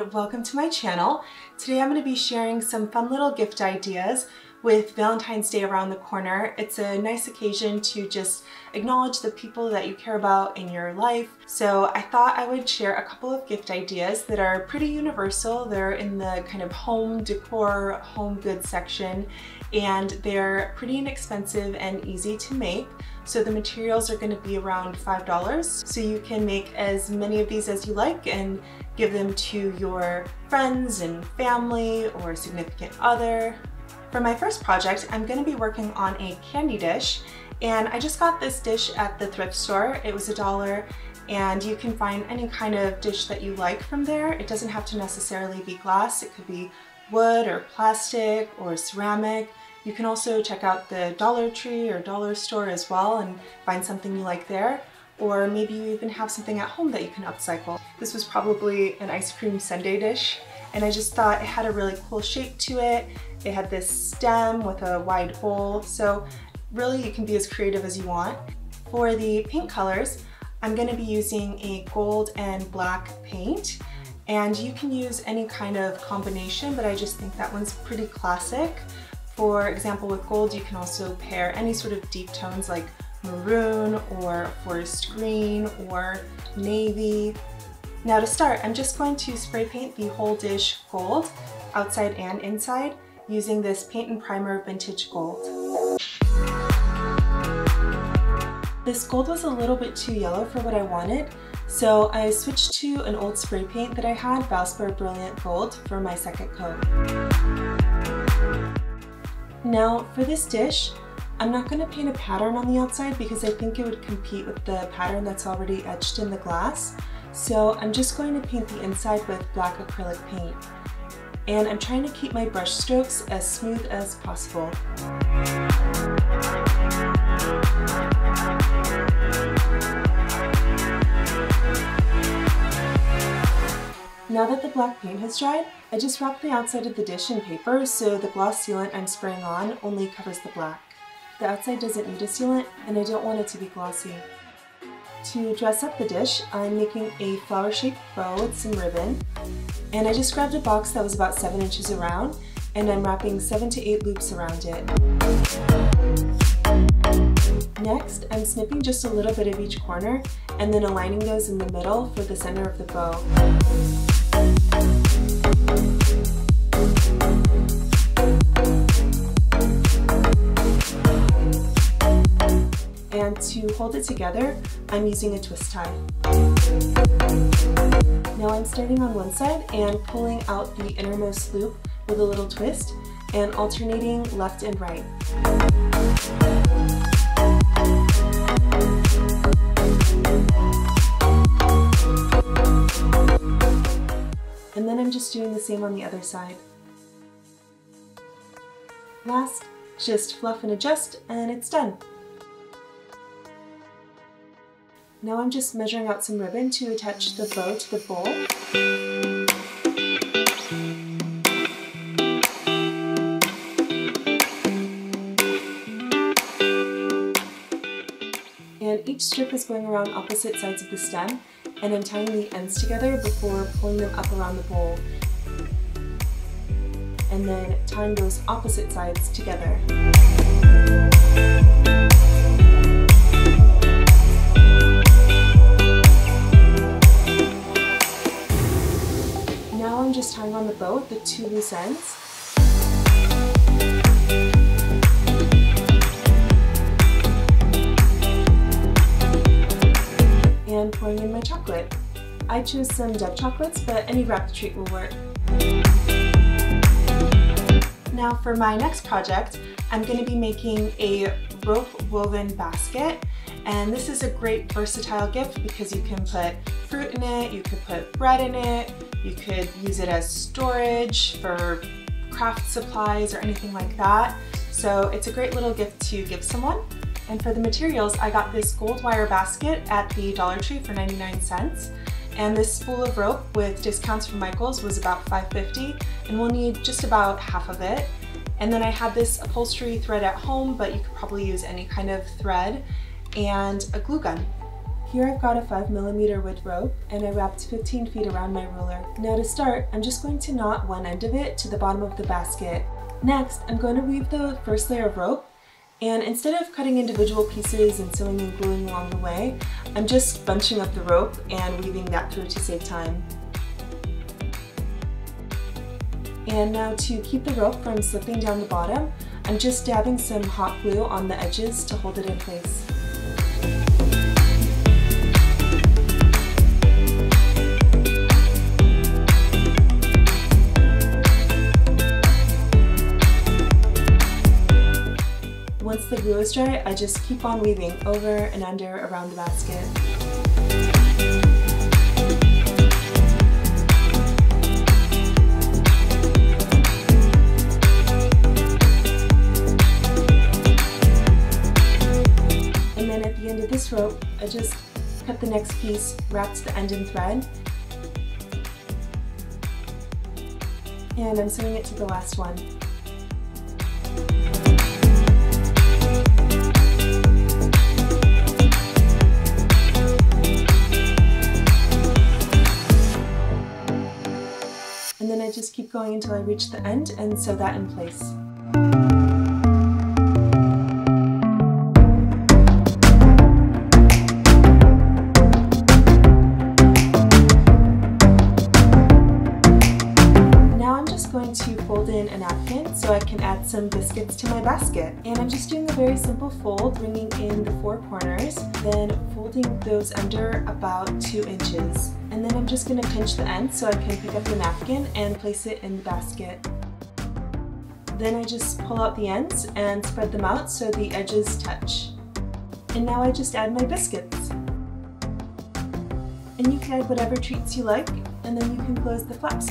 and welcome to my channel. Today I'm going to be sharing some fun little gift ideas with Valentine's Day around the corner. It's a nice occasion to just acknowledge the people that you care about in your life. So I thought I would share a couple of gift ideas that are pretty universal. They're in the kind of home decor, home goods section, and they're pretty inexpensive and easy to make. So the materials are gonna be around $5. So you can make as many of these as you like and give them to your friends and family or significant other for my first project, I'm gonna be working on a candy dish and I just got this dish at the thrift store. It was a dollar and you can find any kind of dish that you like from there. It doesn't have to necessarily be glass. It could be wood or plastic or ceramic. You can also check out the Dollar Tree or Dollar Store as well and find something you like there. Or maybe you even have something at home that you can upcycle. This was probably an ice cream sundae dish and I just thought it had a really cool shape to it. It had this stem with a wide bowl, so really you can be as creative as you want. For the paint colors, I'm gonna be using a gold and black paint, and you can use any kind of combination, but I just think that one's pretty classic. For example, with gold, you can also pair any sort of deep tones like maroon or forest green or navy. Now to start, I'm just going to spray paint the whole dish gold, outside and inside, using this Paint and Primer Vintage Gold. This gold was a little bit too yellow for what I wanted, so I switched to an old spray paint that I had, Valspar Brilliant Gold, for my second coat. Now for this dish, I'm not going to paint a pattern on the outside because I think it would compete with the pattern that's already etched in the glass. So I'm just going to paint the inside with black acrylic paint and I'm trying to keep my brush strokes as smooth as possible. Now that the black paint has dried, I just wrap the outside of the dish in paper so the gloss sealant I'm spraying on only covers the black. The outside doesn't need a sealant and I don't want it to be glossy. To dress up the dish, I'm making a flower-shaped bow with some ribbon. And I just grabbed a box that was about 7 inches around, and I'm wrapping 7 to 8 loops around it. Next, I'm snipping just a little bit of each corner, and then aligning those in the middle for the center of the bow. And to hold it together, I'm using a twist tie. Now I'm starting on one side and pulling out the innermost loop with a little twist and alternating left and right. And then I'm just doing the same on the other side. Last, just fluff and adjust and it's done. Now I'm just measuring out some ribbon to attach the bow to the bowl. And each strip is going around opposite sides of the stem, and I'm tying the ends together before pulling them up around the bowl. And then tying those opposite sides together. Now I'm just tying on the bow the two loose ends. Pouring in my chocolate. I chose some Dove chocolates, but any wrapped treat will work. Now for my next project, I'm going to be making a rope woven basket. And this is a great versatile gift because you can put fruit in it, you could put bread in it, you could use it as storage for craft supplies or anything like that. So it's a great little gift to give someone. And for the materials, I got this gold wire basket at the Dollar Tree for 99 cents. And this spool of rope with discounts from Michaels was about $5.50 and we'll need just about half of it. And then I had this upholstery thread at home, but you could probably use any kind of thread and a glue gun. Here I've got a 5 millimeter wood rope and I wrapped 15 feet around my ruler. Now to start, I'm just going to knot one end of it to the bottom of the basket. Next, I'm going to weave the first layer of rope and instead of cutting individual pieces and sewing and gluing along the way, I'm just bunching up the rope and weaving that through to save time. And now to keep the rope from slipping down the bottom, I'm just dabbing some hot glue on the edges to hold it in place. Once the glue is dry, I just keep on weaving over and under around the basket. And then at the end of this rope, I just cut the next piece, wrapped the end in thread, and I'm sewing it to the last one. Keep going until I reach the end and sew that in place. Now I'm just going to fold in a napkin so I can add some biscuits to my basket. And I'm just doing a very simple fold, bringing in the four corners, then folding those under about two inches. And then I'm just gonna pinch the end so I can pick up the napkin and place it in the basket. Then I just pull out the ends and spread them out so the edges touch. And now I just add my biscuits. And you can add whatever treats you like, and then you can close the flaps.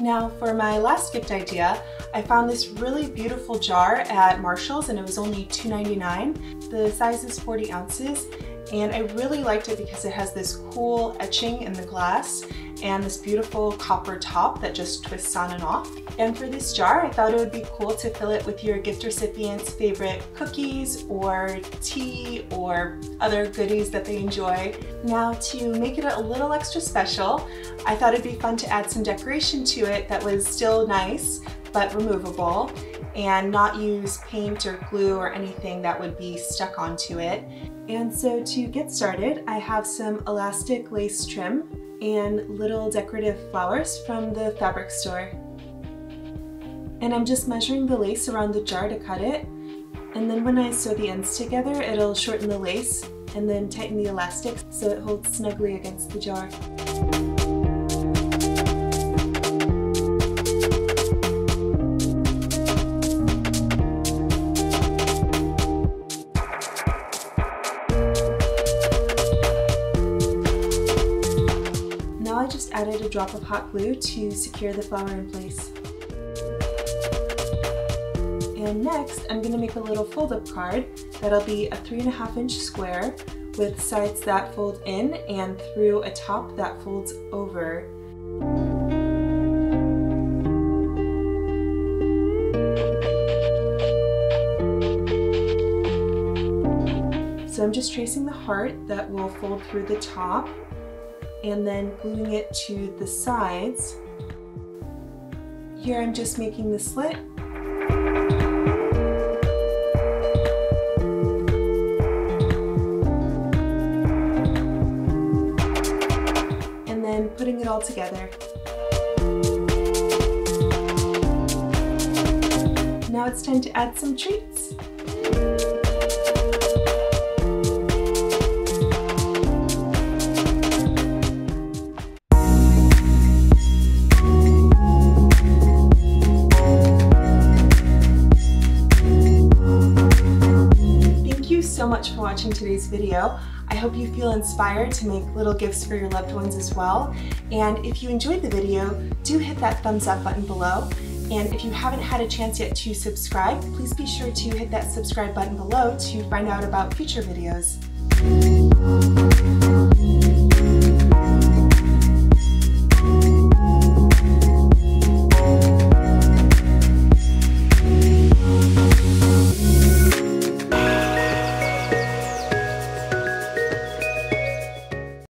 Now for my last gift idea, I found this really beautiful jar at Marshalls and it was only $2.99. The size is 40 ounces and I really liked it because it has this cool etching in the glass and this beautiful copper top that just twists on and off. And for this jar, I thought it would be cool to fill it with your gift recipient's favorite cookies or tea or other goodies that they enjoy. Now to make it a little extra special, I thought it'd be fun to add some decoration to it that was still nice but removable and not use paint or glue or anything that would be stuck onto it. And so to get started, I have some elastic lace trim and little decorative flowers from the fabric store. And I'm just measuring the lace around the jar to cut it. And then when I sew the ends together, it'll shorten the lace and then tighten the elastic so it holds snugly against the jar. Drop of hot glue to secure the flower in place. And next, I'm going to make a little fold-up card that'll be a three and a half inch square with sides that fold in and through a top that folds over. So I'm just tracing the heart that will fold through the top and then gluing it to the sides. Here I'm just making the slit. And then putting it all together. Now it's time to add some treats. Much for watching today's video. I hope you feel inspired to make little gifts for your loved ones as well. And if you enjoyed the video, do hit that thumbs up button below. And if you haven't had a chance yet to subscribe, please be sure to hit that subscribe button below to find out about future videos.